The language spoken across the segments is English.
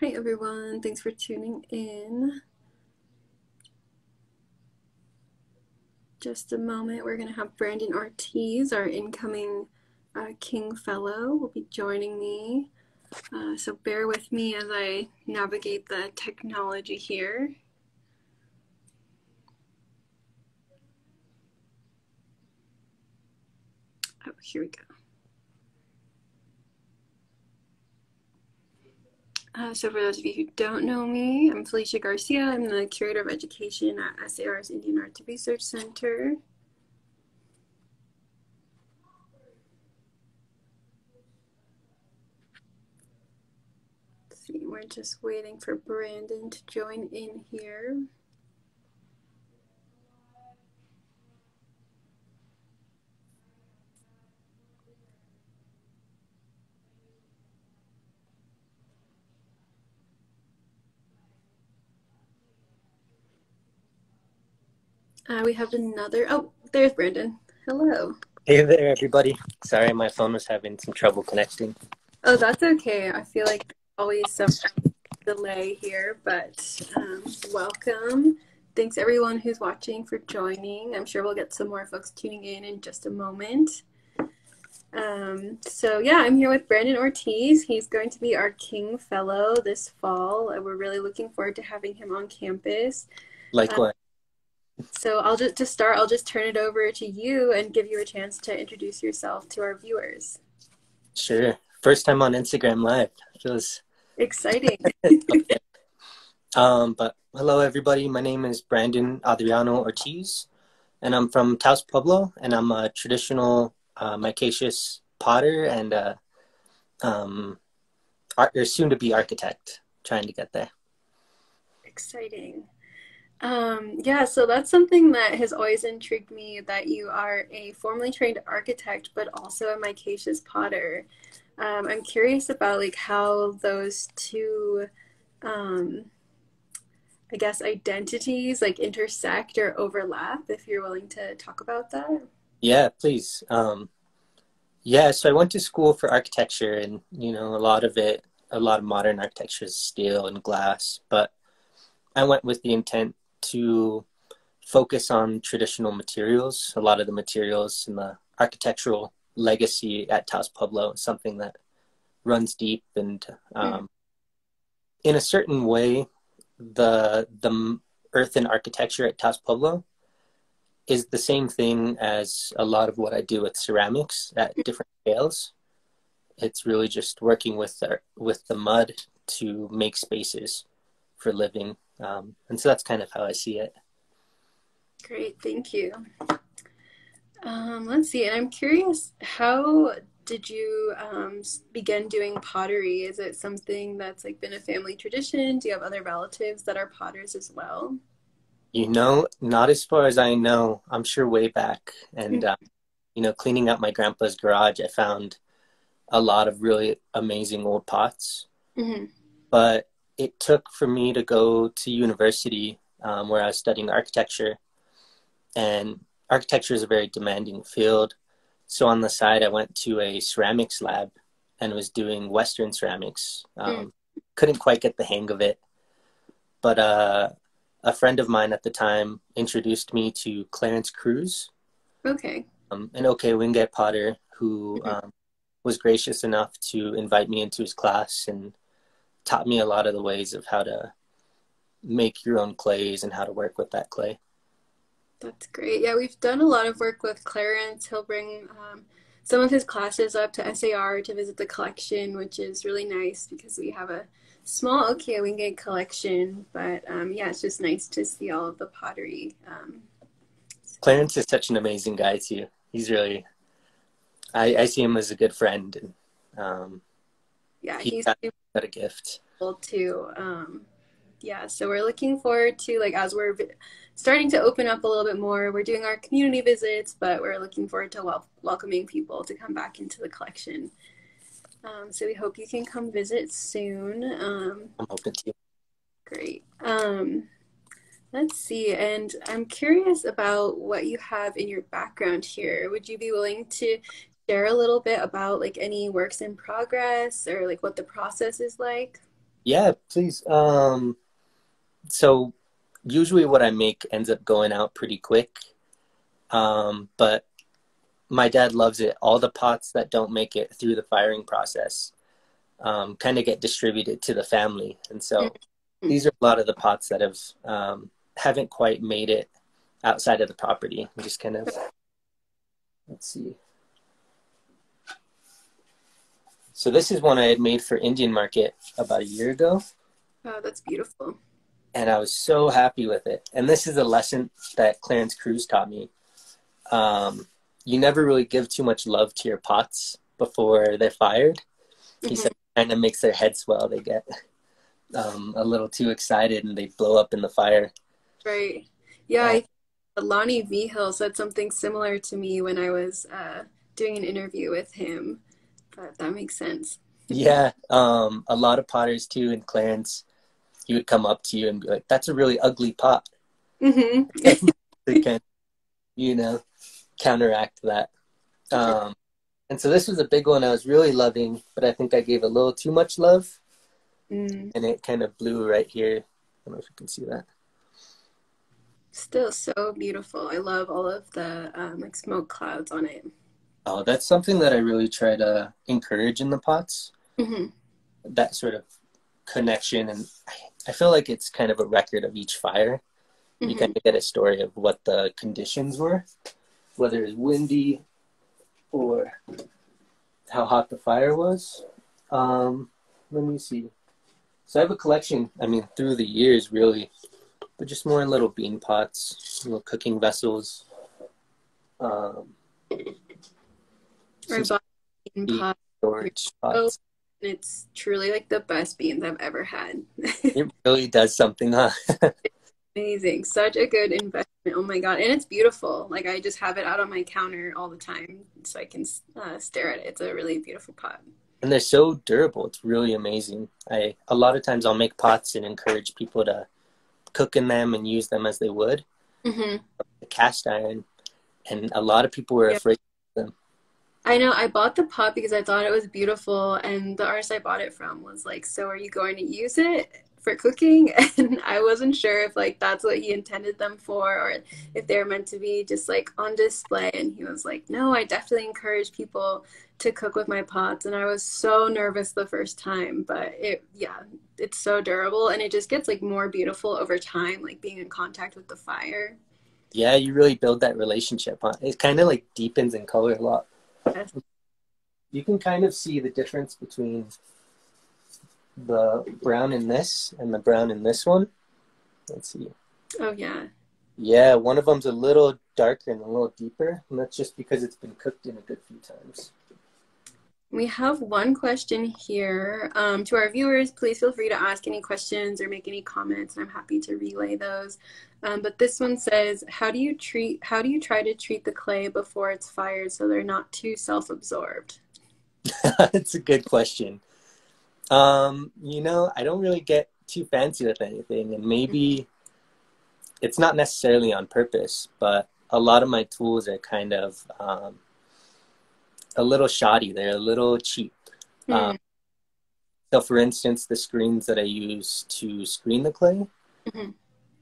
Hi, everyone. Thanks for tuning in. Just a moment. We're going to have Brandon Ortiz, our incoming uh, King Fellow, will be joining me. Uh, so bear with me as I navigate the technology here. Oh, here we go. Uh, so for those of you who don't know me, I'm Felicia Garcia. I'm the Curator of Education at SAR's Indian Arts Research Center. Let's see, we're just waiting for Brandon to join in here. Uh, we have another. Oh, there's Brandon. Hello. Hey there, everybody. Sorry, my phone was having some trouble connecting. Oh, that's okay. I feel like always some delay here, but um, welcome. Thanks everyone who's watching for joining. I'm sure we'll get some more folks tuning in in just a moment. Um, so yeah, I'm here with Brandon Ortiz. He's going to be our King Fellow this fall. We're really looking forward to having him on campus. Likewise. So I'll just to start, I'll just turn it over to you and give you a chance to introduce yourself to our viewers. Sure. First time on Instagram Live. Feels exciting. um, but hello everybody. My name is Brandon Adriano Ortiz, and I'm from Taos Pueblo, and I'm a traditional uh, micaceous potter and a um, art, or soon to be architect. Trying to get there. Exciting. Um, yeah, so that's something that has always intrigued me that you are a formally trained architect, but also a micaceous potter. Um, I'm curious about like how those two, um, I guess, identities like intersect or overlap. If you're willing to talk about that. Yeah, please. Um, yeah, so I went to school for architecture, and you know, a lot of it, a lot of modern architecture is steel and glass, but I went with the intent to focus on traditional materials. A lot of the materials in the architectural legacy at Taos Pueblo is something that runs deep and um, mm. in a certain way the the earthen architecture at Taos Pueblo is the same thing as a lot of what I do with ceramics at hmm. different scales. It's really just working with the with the mud to make spaces for living um, and so that's kind of how I see it. Great, thank you. Um, let's see, and I'm curious, how did you um, begin doing pottery? Is it something that's like been a family tradition? Do you have other relatives that are potters as well? You know, not as far as I know. I'm sure way back, and mm-hmm. um, you know, cleaning out my grandpa's garage, I found a lot of really amazing old pots. Mm-hmm. But it took for me to go to university um, where I was studying architecture, and architecture is a very demanding field. So on the side, I went to a ceramics lab and was doing Western ceramics. Um, mm. Couldn't quite get the hang of it, but uh, a friend of mine at the time introduced me to Clarence Cruz. Okay. Um, an Ohkay Owingeh Potter who mm-hmm. um, was gracious enough to invite me into his class and taught me a lot of the ways of how to make your own clays and how to work with that clay. That's great. Yeah, we've done a lot of work with Clarence. He'll bring um, some of his classes up to SAR to visit the collection, which is really nice because we have a small Ohkay Owingeh collection. But um, yeah, it's just nice to see all of the pottery. Um, Clarence is such an amazing guy too. He's really, I, I see him as a good friend. And, um, yeah, he's a gift. To um, yeah, so we're looking forward to like as we're starting to open up a little bit more. We're doing our community visits, but we're looking forward to wel- welcoming people to come back into the collection. Um, so we hope you can come visit soon. Um, I'm hoping to. Great. Um, let's see. And I'm curious about what you have in your background here. Would you be willing to share a little bit about like any works in progress or like what the process is like? Yeah, please. Um, so usually what I make ends up going out pretty quick. Um, but my dad loves it. All the pots that don't make it through the firing process um, kind of get distributed to the family. And so mm-hmm. these are a lot of the pots that have um, haven't quite made it outside of the property. I'm just kind of let's see. So this is one I had made for Indian market about a year ago. Oh, that's beautiful. And I was so happy with it. And this is a lesson that Clarence Cruz taught me. Um, you never really give too much love to your pots before they're fired. Mm-hmm. He said kind of makes their head swell. They get um, a little too excited and they blow up in the fire. Right. Yeah, yeah. I, Lonnie Vigil said something similar to me when I was uh, doing an interview with him that makes sense. yeah, um, a lot of potters too, and Clarence, he would come up to you and be like, "That's a really ugly pot." Mm-hmm. they can, you know, counteract that. Um, and so this was a big one I was really loving, but I think I gave a little too much love, mm. and it kind of blew right here. I don't know if you can see that. Still so beautiful. I love all of the um, like smoke clouds on it. Oh, that's something that I really try to encourage in the pots. Mm-hmm. That sort of connection, and I feel like it's kind of a record of each fire. Mm-hmm. You kind of get a story of what the conditions were, whether it's windy or how hot the fire was. Um, let me see. So I have a collection. I mean, through the years, really, but just more in little bean pots, little cooking vessels. Um, I bought bean pot. Storage pots. It's truly like the best beans I've ever had. it really does something, huh? amazing. Such a good investment. Oh my god, and it's beautiful. Like I just have it out on my counter all the time, so I can uh, stare at it. It's a really beautiful pot. And they're so durable. It's really amazing. I a lot of times I'll make pots and encourage people to cook in them and use them as they would. Mm-hmm. The cast iron, and a lot of people were afraid I know I bought the pot because I thought it was beautiful, and the artist I bought it from was like, "So are you going to use it for cooking?" And I wasn't sure if like that's what he intended them for, or if they're meant to be just like on display. And he was like, "No, I definitely encourage people to cook with my pots." And I was so nervous the first time, but it, yeah, it's so durable, and it just gets like more beautiful over time, like being in contact with the fire. Yeah, you really build that relationship. Huh? It kind of like deepens in color a lot. You can kind of see the difference between the brown in this and the brown in this one. Let's see. Oh, yeah. Yeah, one of them's a little darker and a little deeper, and that's just because it's been cooked in a good few times. We have one question here. Um, to our viewers, please feel free to ask any questions or make any comments, and I'm happy to relay those. Um, but this one says, "How do you treat? How do you try to treat the clay before it's fired so they're not too self-absorbed?" That's a good question. Um, you know, I don't really get too fancy with anything, and maybe mm-hmm. it's not necessarily on purpose, but a lot of my tools are kind of um, a little shoddy. They're a little cheap. Mm. Um, so, for instance, the screens that I use to screen the clay, mm-hmm.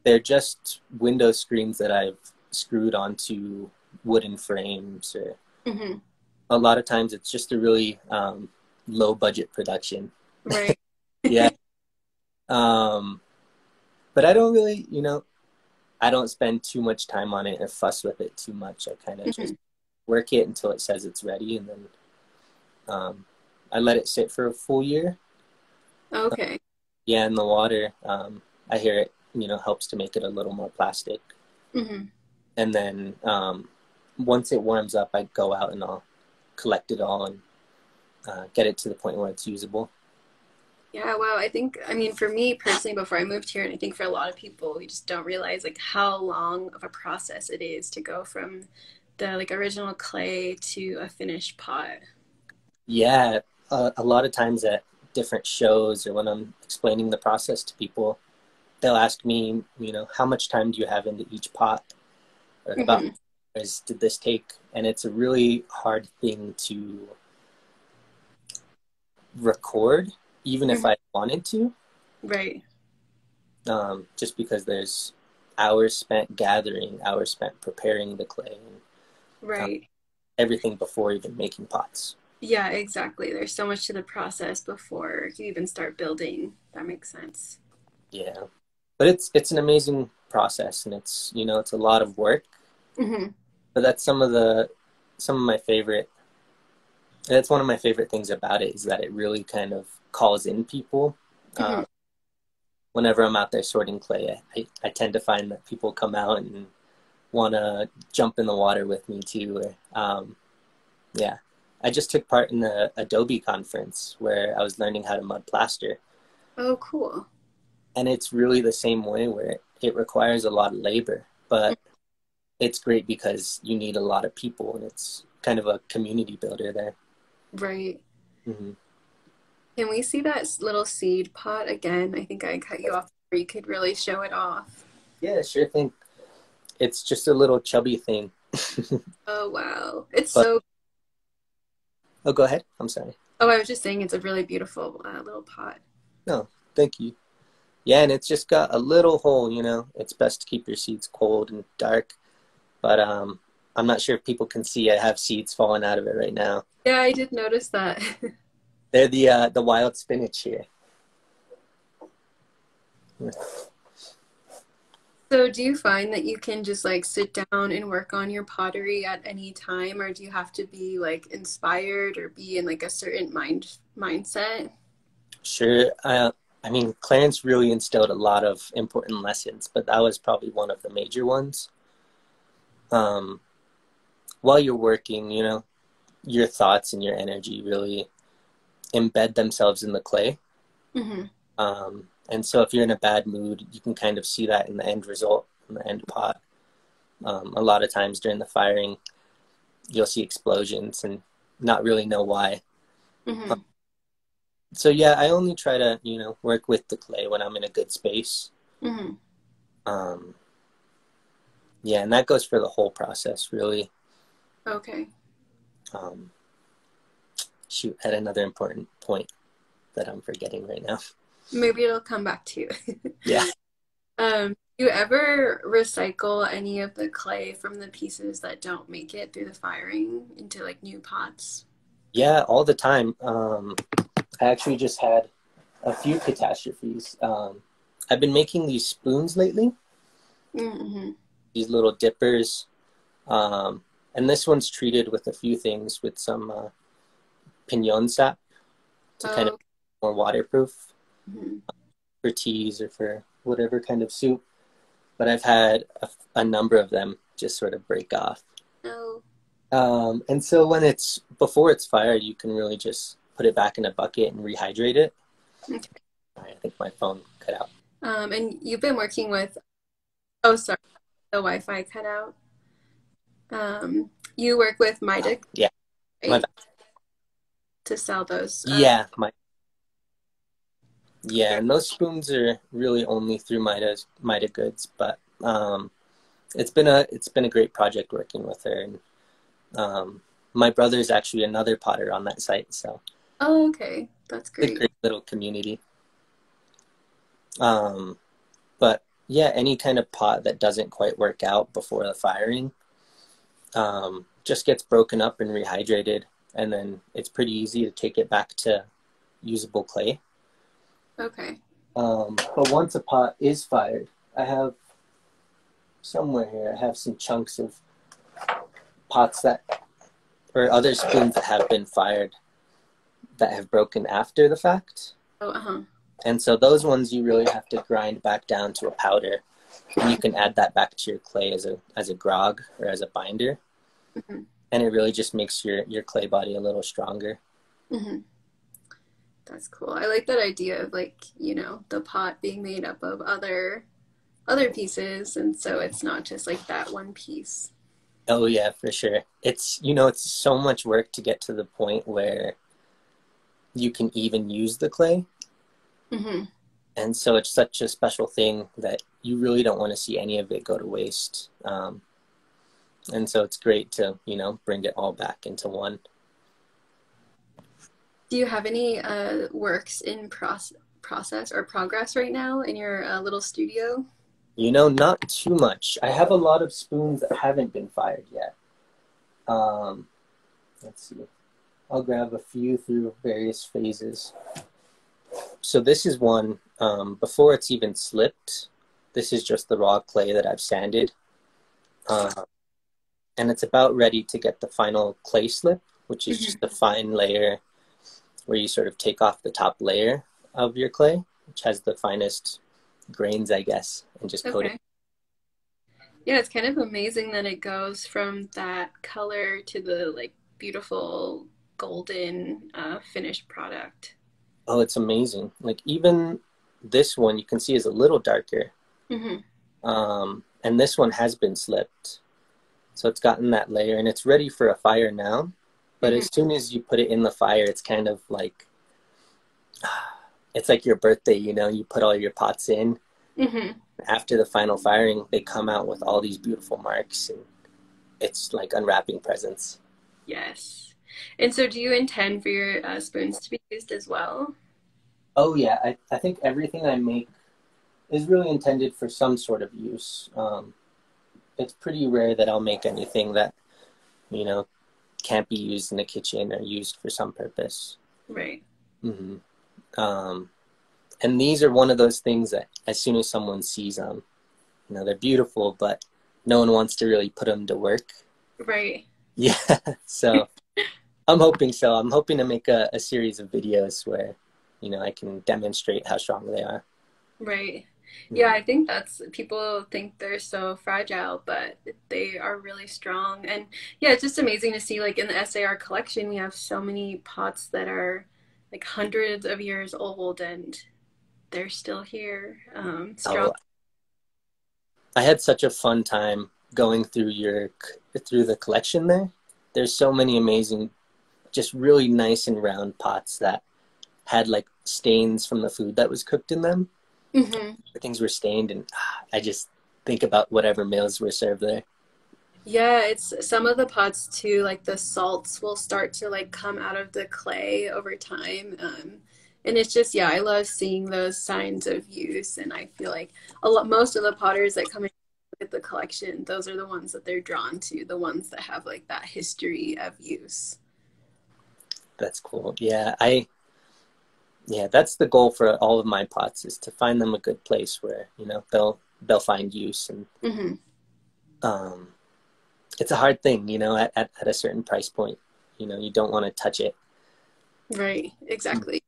They're just window screens that I've screwed onto wooden frames. Or mm-hmm. a lot of times, it's just a really um, low budget production. Right. yeah. Um, but I don't really, you know, I don't spend too much time on it or fuss with it too much. I kind of mm-hmm. just work it until it says it's ready, and then um, I let it sit for a full year. Okay. yeah, in the water, um, I hear it. You know, helps to make it a little more plastic. Mm-hmm. And then um, once it warms up, I go out and I'll collect it all and uh, get it to the point where it's usable. Yeah, wow. I think, I mean, for me personally, before I moved here, and I think for a lot of people, we just don't realize like how long of a process it is to go from the like original clay to a finished pot? Yeah, uh, a lot of times at different shows or when I'm explaining the process to people, they'll ask me, you know, how much time do you have into each pot? Or mm-hmm. about hours did this take? And it's a really hard thing to record, even mm-hmm. if I wanted to. Right. Um, just because there's hours spent gathering, hours spent preparing the clay, and Right. um, everything before even making pots. Yeah, exactly. There's so much to the process before you even start building. That makes sense. Yeah, but it's it's an amazing process, and it's you know it's a lot of work, hmm but that's some of the some of my favorite. That's one of my favorite things about it is that it really kind of calls in people. Mhm. Um, whenever I'm out there sorting clay, I, I tend to find that people come out and want to jump in the water with me too. Or, um, yeah, I just took part in the Adobe conference where I was learning how to mud plaster, Oh, cool. And it's really the same way where it requires a lot of labor, but it's great because you need a lot of people, and it's kind of a community builder there. Right. hmm Can we see that little seed pot again? I think I cut you off where you could really show it off. Yeah, sure thing. It's just a little chubby thing. Oh, wow. It's But- so, oh, go ahead. I'm sorry. oh, I was just saying it's a really beautiful uh, little pot. No, thank you. Yeah, and it's just got a little hole, you know. It's best to keep your seeds cold and dark. But um I'm not sure if people can see I have seeds falling out of it right now. Yeah, I did notice that. They're the uh the wild spinach here. So, do you find that you can just like sit down and work on your pottery at any time, or do you have to be like inspired or be in like a certain mind mindset? Sure. Uh, I mean, Clarence really instilled a lot of important lessons, but that was probably one of the major ones. Um, while you're working, you know, your thoughts and your energy really embed themselves in the clay. hmm Um, and so if you're in a bad mood, you can kind of see that in the end result, in the end pot. Um, a lot of times during the firing, you'll see explosions and not really know why. hmm So yeah, I only try to, you know, work with the clay when I'm in a good space. hmm Um, yeah, and that goes for the whole process, really. Okay. Um, shoot, at another important point that I'm forgetting right now. Maybe it'll come back to you. Yeah. Um, do you ever recycle any of the clay from the pieces that don't make it through the firing into like new pots? Yeah, all the time. Um, I actually just had a few catastrophes. Um, I've been making these spoons lately, Mm-hmm. these little dippers. Um, and this one's treated with a few things with some uh, pinon sap to kind of more waterproof. Mhm. for teas or for whatever kind of soup. But I've had a, a number of them just sort of break off. Oh, Um, and so when it's before it's fired, you can really just put it back in a bucket and rehydrate it. Okay. I think my phone cut out. um, and you've been working with, oh, sorry, the Wi-Fi cut out. Um, you work with Midic, Yeah, right? my to sell those. uh, yeah, my yeah, and those spoons are really only through Midas, Mida Goods, but um, it's been a it's been a great project working with her, and um, my brother's actually another potter on that site, so Oh, okay, that's great. great little community. Um, but yeah, any kind of pot that doesn't quite work out before the firing, um, just gets broken up and rehydrated, and then it's pretty easy to take it back to usable clay. Okay. Um, but once a pot is fired, I have somewhere here. I have some chunks of pots that, or other spoons that have been fired, that have broken after the fact. Oh, uh-huh. And so those ones you really have to grind back down to a powder, and you can add that back to your clay as a as a grog or as a binder, Mhm. and it really just makes your your clay body a little stronger. hmm That's cool. I like that idea of like, you know, the pot being made up of other other pieces and so it's not just like that one piece. Oh yeah, for sure. It's you know it's so much work to get to the point where you can even use the clay, hmm and so it's such a special thing that you really don't want to see any of it go to waste. Um, and so it's great to you know bring it all back into one. Do you have any uh works in proce- process or progress right now in your uh, little studio? You know, not too much. I have a lot of spoons that haven't been fired yet. Um, let's see. I'll grab a few through various phases. So this is one um, before it's even slipped. This is just the raw clay that I've sanded. Uh, and it's about ready to get the final clay slip, which is mm-hmm. just the fine layer where you sort of take off the top layer of your clay, which has the finest grains, I guess, and just coat it. Yeah, it's kind of amazing that it goes from that color to the like beautiful golden uh, finished product. Oh, it's amazing! Like even this one, you can see is a little darker, mm-hmm. um, and this one has been slipped, so it's gotten that layer, and it's ready for a fire now. But mm-hmm. as soon as you put it in the fire, it's kind of like it's like your birthday, you know, you put all your pots in. Mm-hmm. After the final firing, they come out with all these beautiful marks, and it's like unwrapping presents. Yes. And so, do you intend for your uh, spoons to be used as well? Oh, yeah. I, I think everything I make is really intended for some sort of use. Um, it's pretty rare that I'll make anything that, you know, can't be used in the kitchen or used for some purpose. Right. Mm-hmm. Um, and these are one of those things that as soon as someone sees them, you know, they're beautiful, but no one wants to really put them to work. Right. Yeah. so I'm hoping so. I'm hoping to make a, a series of videos where, you know, I can demonstrate how strong they are. Right. Yeah, I think that's people think they're so fragile, but they are really strong. And yeah, it's just amazing to see like in the SAR collection, we have so many pots that are like hundreds of years old and they're still here. Um, strong. Oh, I had such a fun time going through your through the collection there. There's so many amazing, just really nice and round pots that had like stains from the food that was cooked in them. Mm-hmm. Things were stained, and I just think about whatever meals were served there. Yeah, it's some of the pots too, like the salts will start to like come out of the clay over time. Um, and it's just yeah, I love seeing those signs of use and I feel like a lot most of the potters that come in with the collection, those are the ones that they're drawn to, the ones that have like that history of use. That's cool. Yeah, I yeah, that's the goal for all of my pots is to find them a good place where, you know, they'll they'll find use and mm-hmm. um it's a hard thing, you know, at, at, at a certain price point. You know, you don't want to touch it. Right, exactly.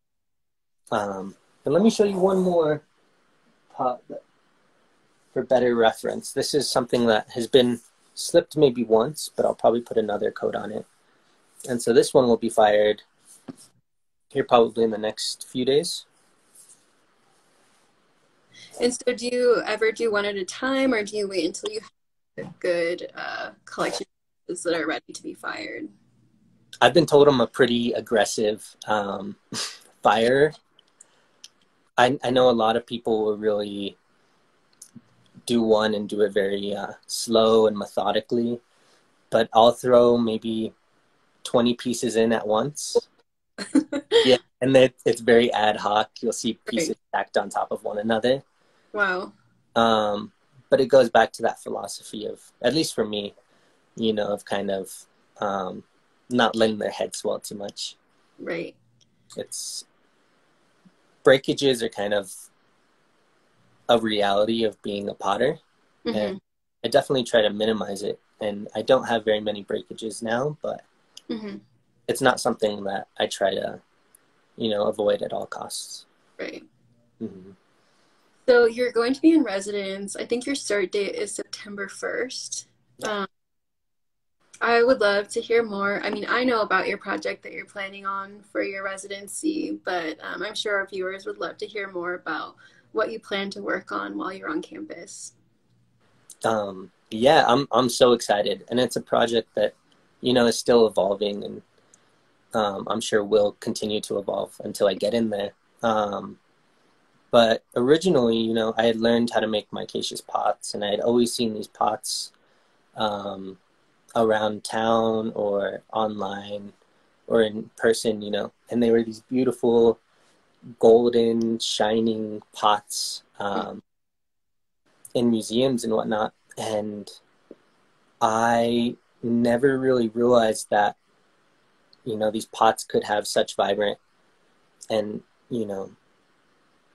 Um, and let me show you one more pot that, for better reference. This is something that has been slipped maybe once, but I'll probably put another coat on it. And so this one will be fired here probably in the next few days. And so, do you ever do one at a time, or do you wait until you have a good uh, collection that are ready to be fired? I've been told I'm a pretty aggressive um, fire. I, I know a lot of people will really do one and do it very uh, slow and methodically, but I'll throw maybe 20 pieces in at once. yeah, and it, it's very ad hoc. You'll see pieces right. stacked on top of one another. Wow. Um, but it goes back to that philosophy of, at least for me, you know, of kind of um, not letting their head swell too much. Right. It's breakages are kind of a reality of being a potter, mm-hmm. and I definitely try to minimize it. And I don't have very many breakages now, but mm-hmm. it's not something that I try to, you know, avoid at all costs. Right. Mm-hmm. So you're going to be in residence. I think your start date is September 1st. Um, I would love to hear more. I mean, I know about your project that you're planning on for your residency, but um, I'm sure our viewers would love to hear more about what you plan to work on while you're on campus. Um, yeah, I'm I'm so excited, and it's a project that you know is still evolving, and um, I'm sure will continue to evolve until I get in there. Um, but originally, you know, I had learned how to make micaceous pots, and I had always seen these pots um, around town or online or in person, you know, and they were these beautiful golden, shining pots um, in museums and whatnot. And I never really realized that, you know, these pots could have such vibrant and, you know,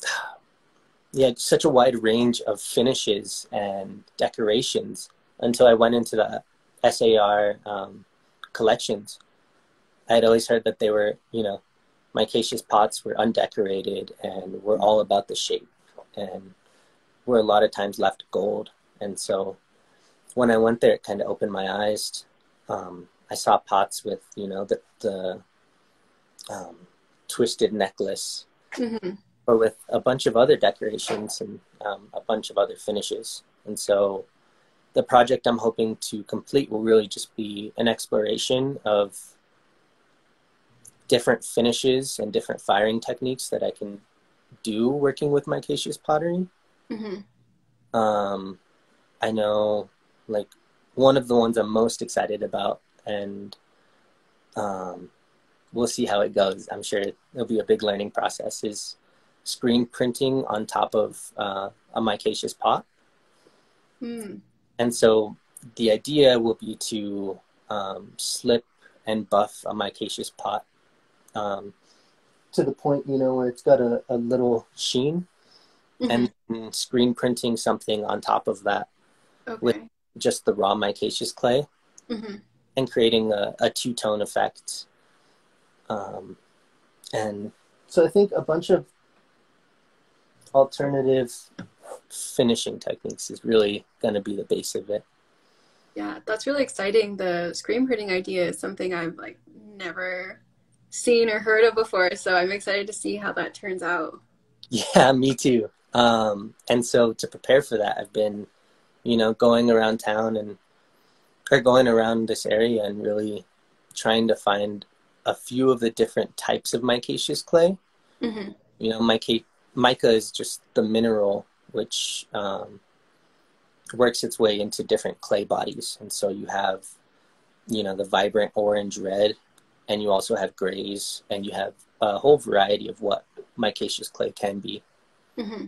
yeah, such a wide range of finishes and decorations until I went into the SAR um, collections. I had always heard that they were, you know, micaceous pots were undecorated and were all about the shape and were a lot of times left gold. And so when I went there, it kind of opened my eyes. Um, I saw pots with, you know, the, the um, twisted necklace, mm-hmm. or with a bunch of other decorations and um, a bunch of other finishes. And so the project I'm hoping to complete will really just be an exploration of different finishes and different firing techniques that I can do working with micaceous pottery. Mm-hmm. Um, I know, like, one of the ones I'm most excited about, and um, we'll see how it goes. I'm sure it'll be a big learning process. Is screen printing on top of uh, a micaceous pot. Mm. And so the idea will be to um, slip and buff a micaceous pot um, to the point, you know, where it's got a, a little sheen mm-hmm. and screen printing something on top of that okay. with just the raw micaceous clay mm-hmm. and creating a, a two tone effect. Um, and so I think a bunch of alternative finishing techniques is really going to be the base of it. Yeah, that's really exciting. The screen printing idea is something I've like never seen or heard of before, so I'm excited to see how that turns out. Yeah, me too. Um, and so to prepare for that, I've been, you know, going around town and or going around this area and really trying to find a few of the different types of micaceous clay. Mm-hmm. You know, mica mica is just the mineral which um, works its way into different clay bodies. And so you have, you know, the vibrant orange red, and you also have grays, and you have a whole variety of what micaceous clay can be. Mm-hmm.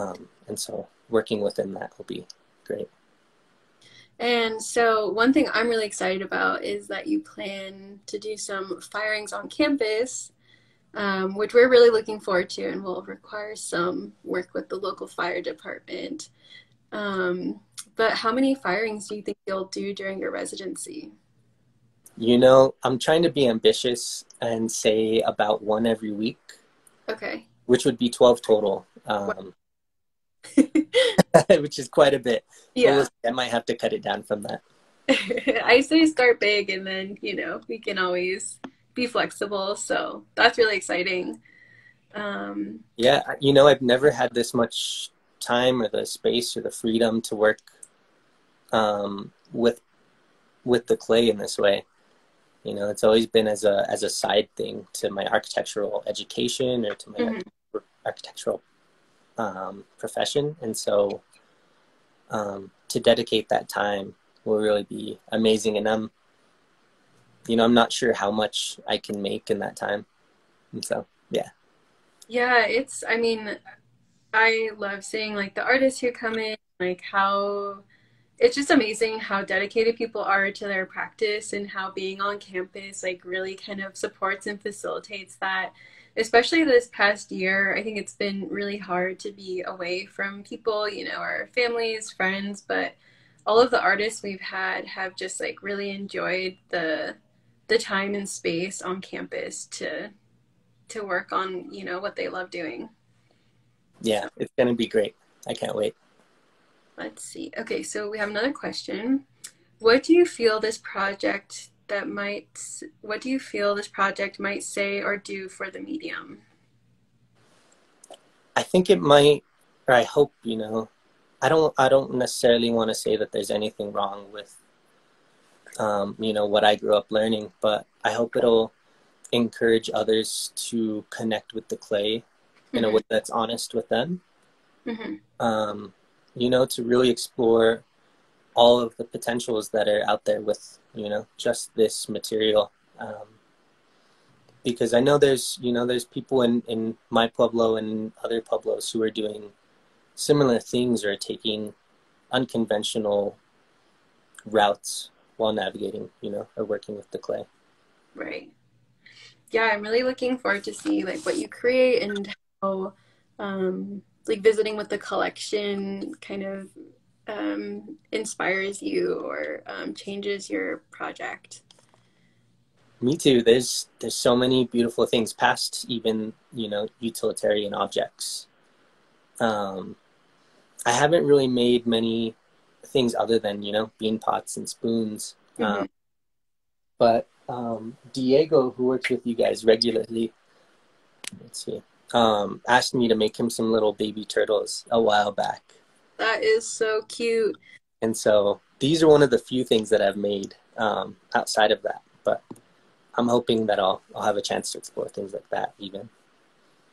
Um, and so working within that will be great. And so, one thing I'm really excited about is that you plan to do some firings on campus um, which we're really looking forward to and will require some work with the local fire department. Um, but how many firings do you think you'll do during your residency? You know, I'm trying to be ambitious and say about one every week. Okay. Which would be 12 total. Um, which is quite a bit. Yeah. I might have to cut it down from that. I say start big and then, you know, we can always be flexible. So that's really exciting. Um, yeah, you know, I've never had this much time or the space or the freedom to work um, with with the clay in this way. You know, it's always been as a as a side thing to my architectural education or to my mm-hmm. architectural um, profession, and so um, to dedicate that time will really be amazing. And I'm you know, I'm not sure how much I can make in that time. And so, yeah. Yeah, it's, I mean, I love seeing like the artists who come in, like how it's just amazing how dedicated people are to their practice and how being on campus like really kind of supports and facilitates that especially this past year i think it's been really hard to be away from people you know our families friends but all of the artists we've had have just like really enjoyed the the time and space on campus to to work on you know what they love doing. Yeah it's going to be great. I can't wait. Let's see. Okay so we have another question. What do you feel this project that might what do you feel this project might say or do for the medium i think it might or i hope you know i don't i don't necessarily want to say that there's anything wrong with um, you know, what I grew up learning. But I hope it'll encourage others to connect with the clay mm-hmm. in a mm-hmm. way that's honest with them. Mm-hmm. Um, you know, to really explore all of the potentials that are out there with, you know, just this material. Um, because I know there's you know there's people in in my pueblo and other pueblos who are doing similar things or taking unconventional routes while navigating, you know, or working with the clay. Right. Yeah, I'm really looking forward to see like what you create and how um like visiting with the collection kind of um inspires you or um changes your project. Me too. There's there's so many beautiful things past even, you know, utilitarian objects. Um I haven't really made many things other than you know bean pots and spoons. Mm-hmm. Um, but um, Diego, who works with you guys regularly, let's see, um, asked me to make him some little baby turtles a while back. That is so cute. And so these are one of the few things that I've made um, outside of that. But I'm hoping that I'll I'll have a chance to explore things like that even.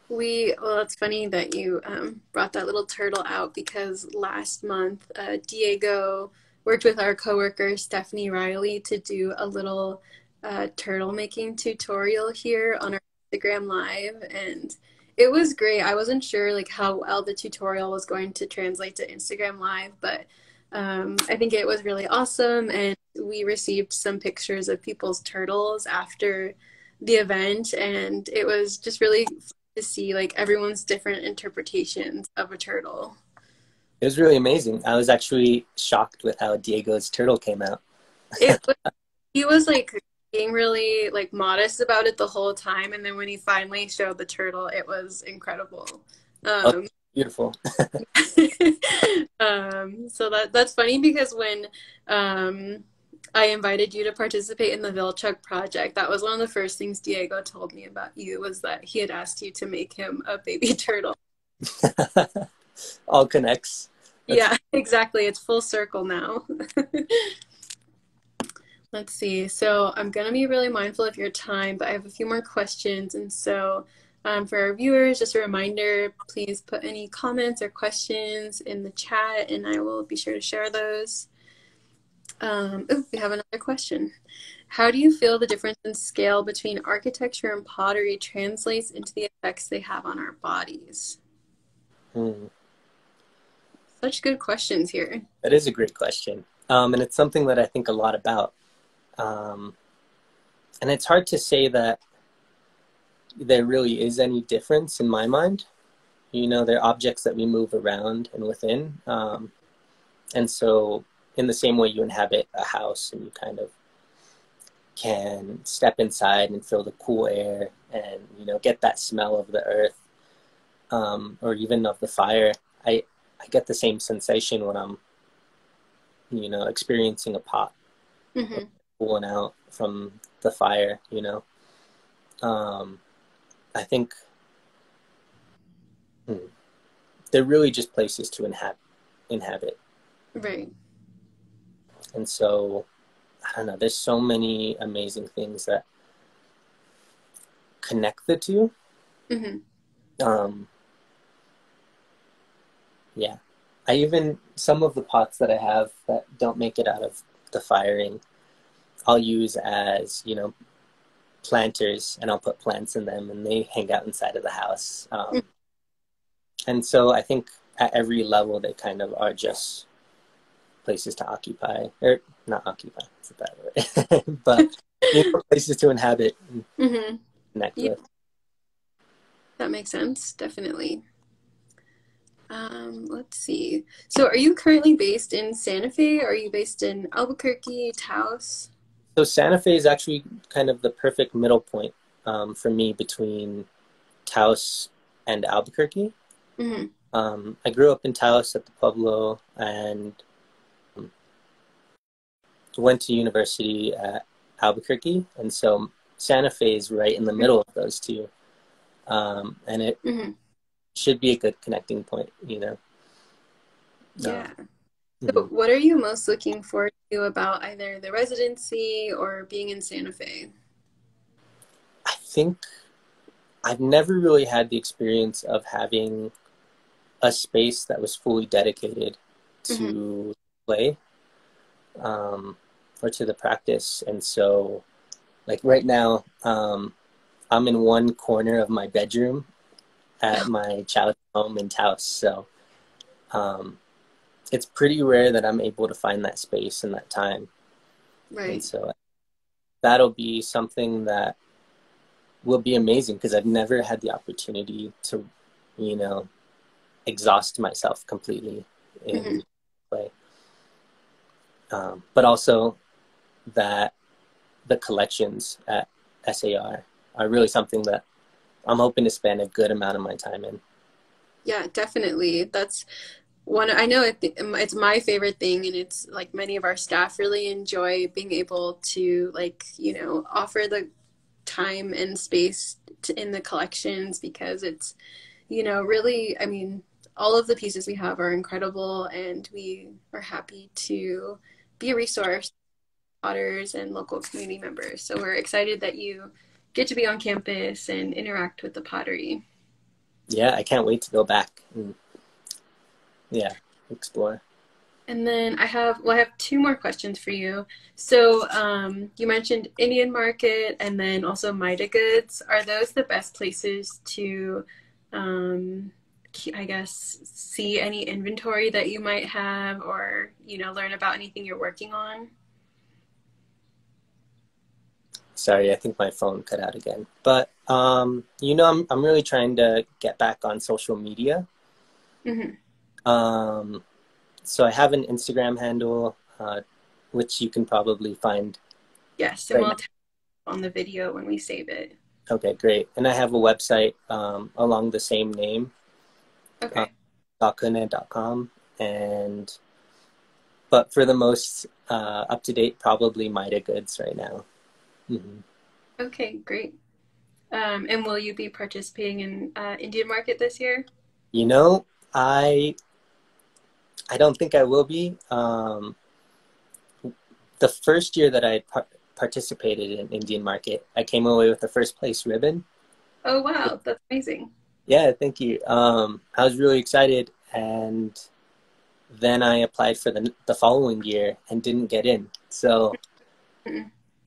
We well, it's funny that you um, brought that little turtle out because last month uh, Diego worked with our coworker Stephanie Riley to do a little uh, turtle making tutorial here on our Instagram live, and it was great. I wasn't sure like how well the tutorial was going to translate to Instagram live, but um, I think it was really awesome, and we received some pictures of people's turtles after the event, and it was just really to see like everyone's different interpretations of a turtle. It was really amazing. I was actually shocked with how Diego's turtle came out. it was, he was like being really like modest about it the whole time, and then when he finally showed the turtle, it was incredible. Um, beautiful. um, so that that's funny because when um, I invited you to participate in the Vilchuk project. That was one of the first things Diego told me about you was that he had asked you to make him a baby turtle. All connects. That's... Yeah, exactly. It's full circle now. Let's see. So I'm going to be really mindful of your time, but I have a few more questions. And so um, for our viewers, just a reminder, please put any comments or questions in the chat and I will be sure to share those. Um, ooh, we have another question. How do you feel the difference in scale between architecture and pottery translates into the effects they have on our bodies? Hmm. Such good questions here. That is a great question. Um, and it's something that I think a lot about. Um, and it's hard to say that there really is any difference in my mind. You know, they're objects that we move around and within. Um, and so in the same way you inhabit a house and you kind of can step inside and feel the cool air and you know get that smell of the earth um, or even of the fire i i get the same sensation when i'm you know experiencing a pot mm-hmm. Cooling out from the fire you know um, i think hmm, they're really just places to inhabit inhabit right and so, I don't know, there's so many amazing things that connect the 2 mm-hmm. Um, yeah. I even, some of the pots that I have that don't make it out of the firing, I'll use as, you know, planters and I'll put plants in them and they hang out inside of the house. Um, mm-hmm. And so I think at every level they kind of are just places to occupy, or not occupy, it's a bad word, but you know, places to inhabit and mm-hmm. connect yeah. with. That makes sense, definitely. Um, let's see. So, are you currently based in Santa Fe? Or are you based in Albuquerque, Taos? So, Santa Fe is actually kind of the perfect middle point um, for me between Taos and Albuquerque. Mm-hmm. Um, I grew up in Taos at the Pueblo, and went to university at Albuquerque, and so Santa Fe is right in the middle of those two, um, and it mm-hmm. should be a good connecting point, you know. Yeah. Um, so, mm-hmm. what are you most looking forward to about either the residency or being in Santa Fe? I think I've never really had the experience of having a space that was fully dedicated to mm-hmm. play um, or to the practice. And so, like right now, um, I'm in one corner of my bedroom at my childhood home in Taos. So um, it's pretty rare that I'm able to find that space and that time. Right. And so that'll be something that will be amazing because I've never had the opportunity to, you know, exhaust myself completely in mm-hmm. play. Um, but also that the collections at SAR are really something that I'm hoping to spend a good amount of my time in. Yeah, definitely. That's one. I know it's my favorite thing, and it's like many of our staff really enjoy being able to like you know offer the time and space to, in the collections because it's you know really. I mean, all of the pieces we have are incredible, and we are happy to be a resource potters and local community members. So we're excited that you get to be on campus and interact with the pottery. Yeah, I can't wait to go back and yeah, explore. And then I have well, I have two more questions for you. So um, you mentioned Indian Market and then also Mida Goods. Are those the best places to, um, I guess, see any inventory that you might have, or you know, learn about anything you're working on? Sorry, I think my phone cut out again. But um, you know, I'm I'm really trying to get back on social media. Mm-hmm. Um, so I have an Instagram handle, uh, which you can probably find. Yes, and right we'll on the video when we save it. Okay, great. And I have a website um, along the same name. Okay. Uh, and but for the most uh, up to date, probably Mida Goods right now. Mm-hmm. Okay, great. Um, and will you be participating in uh, Indian Market this year? You know, I I don't think I will be. Um, the first year that I par- participated in Indian Market, I came away with the first place ribbon. Oh wow, that's amazing! Yeah, thank you. Um, I was really excited, and then I applied for the the following year and didn't get in. So.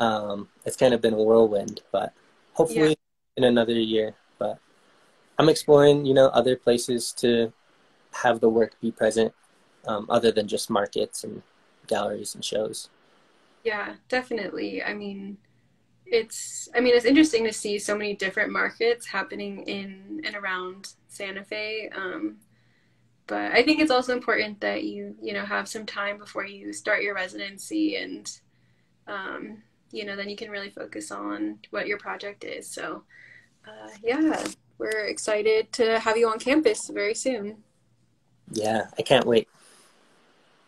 Um, it's kind of been a whirlwind, but hopefully yeah. in another year. But I'm exploring, you know, other places to have the work be present, um, other than just markets and galleries and shows. Yeah, definitely. I mean, it's I mean it's interesting to see so many different markets happening in and around Santa Fe. Um, but I think it's also important that you you know have some time before you start your residency and um, you know, then you can really focus on what your project is. So, uh, yeah, we're excited to have you on campus very soon. Yeah, I can't wait.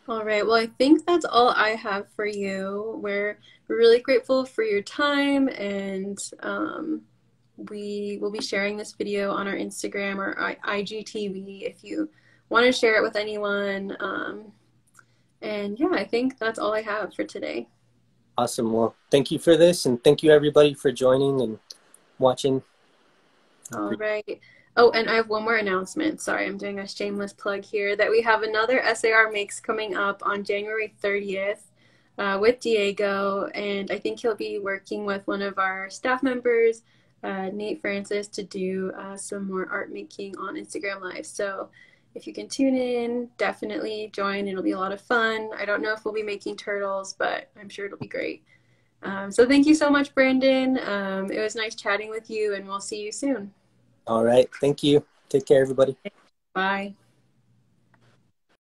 All right. Well, I think that's all I have for you. We're really grateful for your time, and um, we will be sharing this video on our Instagram or IGTV if you want to share it with anyone. Um, and yeah, I think that's all I have for today. Awesome. Well, thank you for this, and thank you everybody for joining and watching. All right. Oh, and I have one more announcement. Sorry, I'm doing a shameless plug here that we have another SAR Makes coming up on January 30th uh, with Diego, and I think he'll be working with one of our staff members, uh, Nate Francis, to do uh, some more art making on Instagram Live. So if you can tune in, definitely join. It'll be a lot of fun. I don't know if we'll be making turtles, but I'm sure it'll be great. Um, so thank you so much, Brandon. Um, it was nice chatting with you, and we'll see you soon. All right. Thank you. Take care, everybody. Bye.